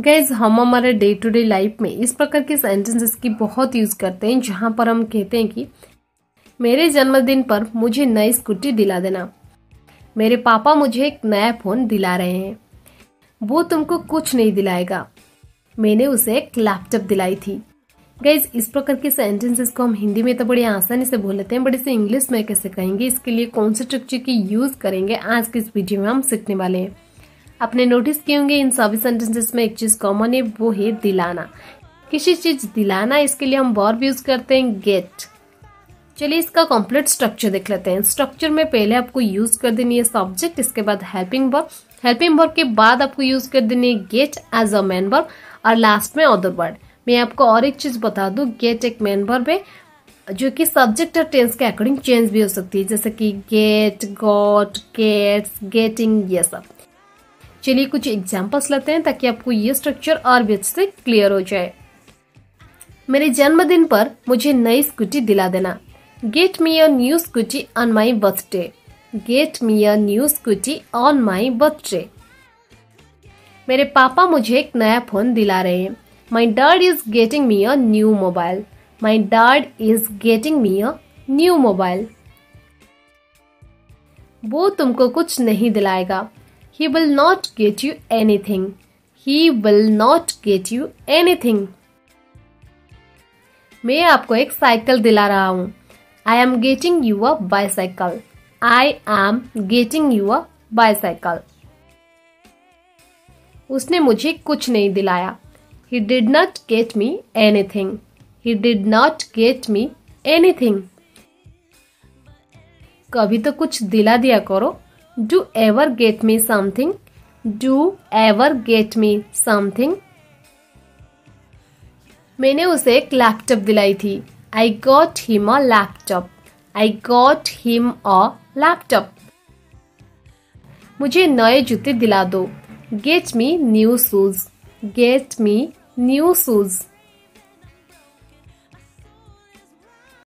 Guys हम हमारे day to day life में इस प्रकार के सेंटेंसेस की बहुत यूज़ करते हैं, जहाँ पर हम कहते हैं कि, मेरे जन्मदिन पर मुझे नई स्कूटी दिला देना। मेरे पापा मुझे एक नया फ़ोन दिला रहे हैं। वो तुमको कुछ नहीं दिलाएगा। मैंने उसे एक लैपटॉप दिलाई थी। गैज इस प्रकार के सेंटेंसेस को हम हिंदी में तो बड़ी आसानी से बोल लेते हैं, बट इसे इंग्लिश में कैसे कहेंगे? इसके लिए कौन से स्ट्रक्चर की यूज़ करेंगे? आज के इस वीडियो में हम सीखने वाले हैं। आपने नोटिस किए होंगे इन सभी सेंटेंसेस में एक चीज़ कॉमन है, वो है दिलाना। किसी चीज़ दिलाना, इसके लिए हम वर्ब यूज़ करते हैं गेट चलिए इसका कंप्लीट स्ट्रक्चर देख लेते हैं। स्ट्रक्चर में पहले आपको यूज़ कर देनी है सब्जेक्ट इसके बाद हेल्पिंग वर्ब हेल्पिंग वर्ब के बाद आपको यूज़ कर देनी है get as a main verb और लास्ट में अदर वर्ड मैं आपको और एक चीज़ बता दू गेट एक मैन वर्ब है, जो कि सब्जेक्ट और टेंस के अकॉर्डिंग चेंज भी हो सकती है, जैसे कि गेट गॉट गेट्स गेटिंग ये सब। चलिए कुछ एग्जाम्पल्स लेते हैं ताकि आपको ये स्ट्रक्चर और भी अच्छे से क्लियर हो जाए। मेरे जन्मदिन पर मुझे नई स्कूटी दिला देना। Get me a new scooty on my birthday get me a new scooty on my birthday मेरे पापा मुझे एक नया फ़ोन दिला रहे हैं। My dad is getting me a new mobile my dad is getting me a new mobile वो तुमको कुछ नहीं दिलाएगा। He will not get you anything he will not get you anything मैं आपको एक साइकिल दिला रहा हूँ। I am getting you a bicycle I am getting you a bicycle उसने मुझे कुछ नहीं दिलाया। He did not get me anything he did not get me anything कभी तो कुछ दिला दिया करो। Do ever get me something do ever get me something मैंने उसे एक लैपटॉप दिलाई थी। I got him a laptop I got him a laptop मुझे नए जूते दिला दो। Get me new shoes get me new shoes